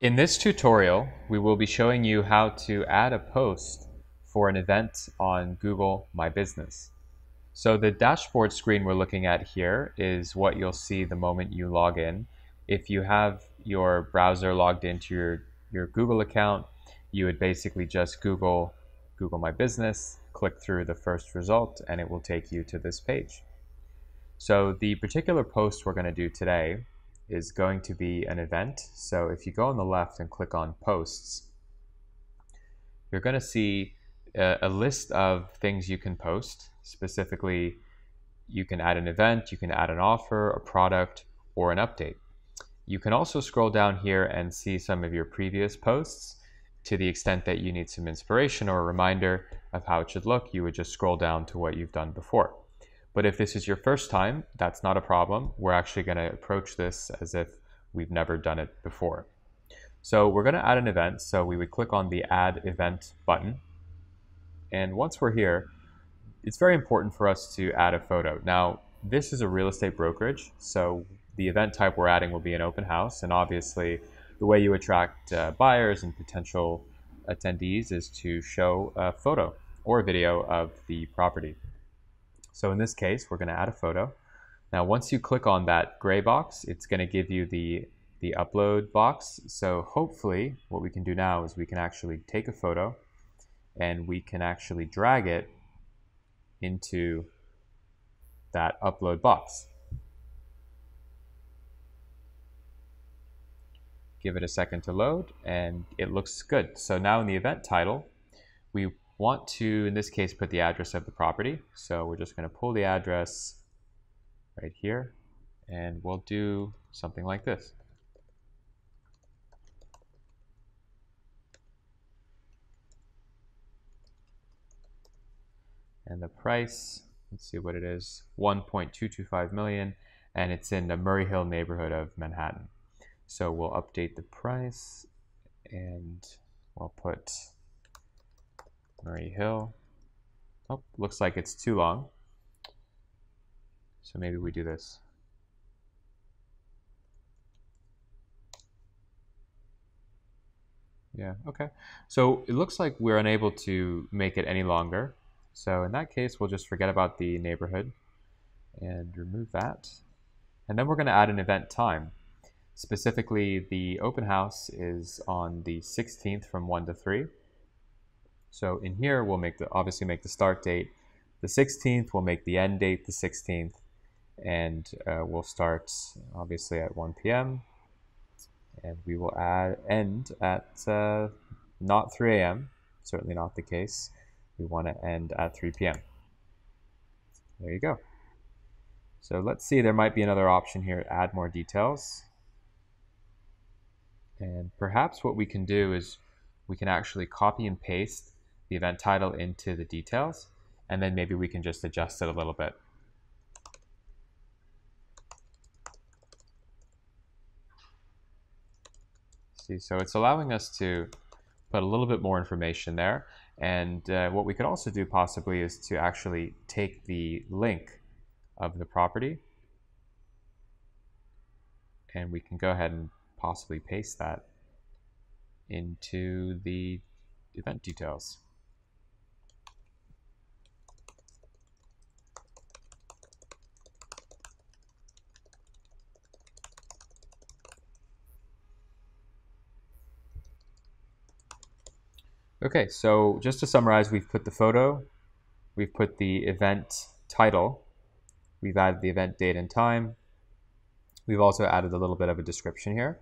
In this tutorial, we will be showing you how to add a post for an event on Google My Business. So the dashboard screen we're looking at here is what you'll see the moment you log in. If you have your browser logged into your, your Google account, you would basically just Google Google My Business, click through the first result, and it will take you to this page. So the particular post we're going to do today is going to be an event. So if you go on the left and click on posts, you're going to see a, a, list of things you can post. Specifically, you can add an event, you can add an offer, a product, or an update. You can also scroll down here and see some of your previous posts. To the extent that you need some inspiration or a reminder of how it should look, you would just scroll down to what you've done before. But if this is your first time, that's not a problem. We're actually going to approach this as if we've never done it before. So we're going to add an event. So we would click on the Add Event button. And once we're here, it's very important for us to add a photo. Now, this is a real estate brokerage, so the event type we're adding will be an open house. And obviously, the way you attract uh, buyers and potential attendees is to show a photo or a video of the property. So in this case, we're going to add a photo. Now, once you click on that gray box, it's going to give you the, the upload box. So hopefully what we can do now is we can actually take a photo and we can actually drag it into that upload box. Give it a second to load and it looks good. So now in the event title, we want to, in this case, put the address of the property. So we're just going to pull the address right here, and we'll do something like this. And the price, let's see what it is, 1.225 million, and it's in the Murray Hill neighborhood of Manhattan. So we'll update the price, and we'll put Murray Hill. Oh, looks like it's too long. So maybe we do this. Yeah, okay. So it looks like we're unable to make it any longer. So in that case, we'll just forget about the neighborhood and remove that. And then we're going to add an event time. Specifically, the open house is on the 16th from 1 to 3. So in here, we'll make the obviously make the start date the 16th. We'll make the end date the 16th, and uh, we'll start obviously at 1 p.m. And we will add end at uh, not 3 a.m. Certainly not the case. We want to end at 3 p.m. There you go. So let's see, there might be another option here, add more details. And perhaps what we can do is we can actually copy and paste the event title into the details, and then maybe we can just adjust it a little bit. See, so it's allowing us to put a little bit more information there. And uh, what we could also do possibly is to actually take the link of the property and we can go ahead and possibly paste that into the event details. Okay, so just to summarize, we've put the photo, we've put the event title, we've added the event date and time, we've also added a little bit of a description here,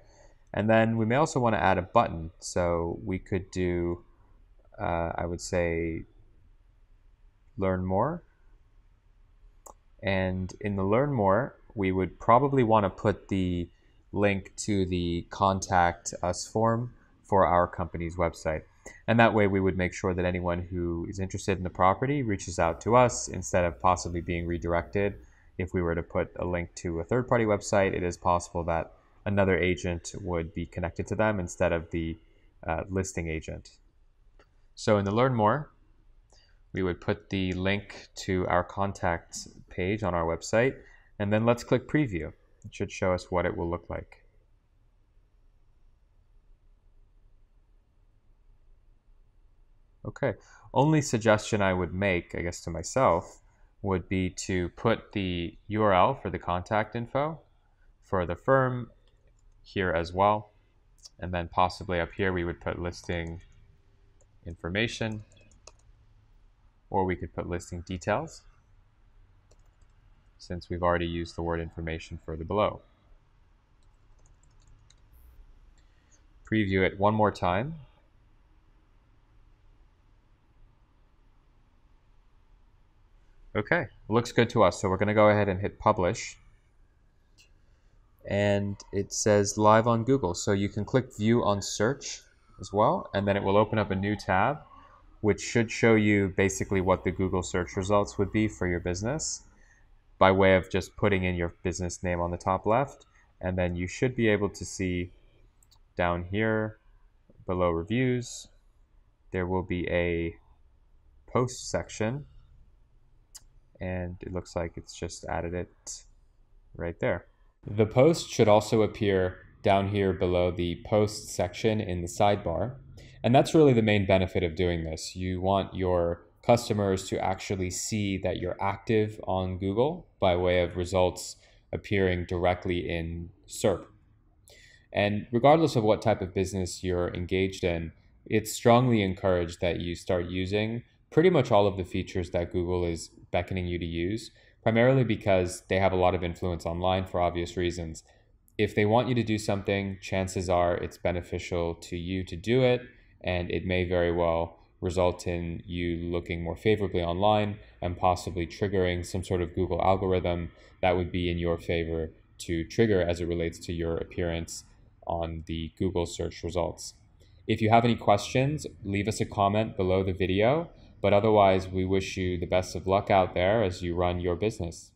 and then we may also want to add a button. So we could do, uh, I would say, learn more. And in the learn more, we would probably want to put the link to the contact us form for our company's website. And that way we would make sure that anyone who is interested in the property reaches out to us instead of possibly being redirected. If we were to put a link to a third party website, it is possible that another agent would be connected to them instead of the uh, listing agent. So in the Learn More, we would put the link to our contact page on our website, and then let's click Preview. It should show us what it will look like. Okay. Only suggestion I would make, I guess, to myself would be to put the URL for the contact info for the firm here as well. And then possibly up here, we would put listing information, or we could put listing details since we've already used the word information further below. Preview it one more time Okay, looks good to us. So we're going to go ahead and hit publish. And it says live on Google. So you can click view on search as well. And then it will open up a new tab, which should show you basically what the Google search results would be for your business by way of just putting in your business name on the top left. And then you should be able to see down here below reviews, there will be a post section and it looks like it's just added it right there. The post should also appear down here below the post section in the sidebar. And that's really the main benefit of doing this. You want your customers to actually see that you're active on Google by way of results appearing directly in SERP. And regardless of what type of business you're engaged in, it's strongly encouraged that you start using pretty much all of the features that Google is beckoning you to use, primarily because they have a lot of influence online for obvious reasons. If they want you to do something, chances are it's beneficial to you to do it, and it may very well result in you looking more favorably online and possibly triggering some sort of Google algorithm that would be in your favor to trigger as it relates to your appearance on the Google search results. If you have any questions, leave us a comment below the video but otherwise, we wish you the best of luck out there as you run your business.